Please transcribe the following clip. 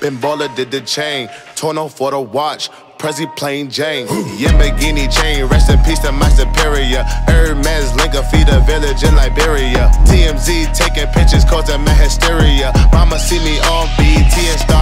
Been Baller did the chain. Torn off for the watch. Prezi plain Jane. Yamborghini chain. Rest in peace to my superior. Hermes Linka feed a village in Liberia. TMZ taking pictures causing my hysteria. Mama see me on BET and start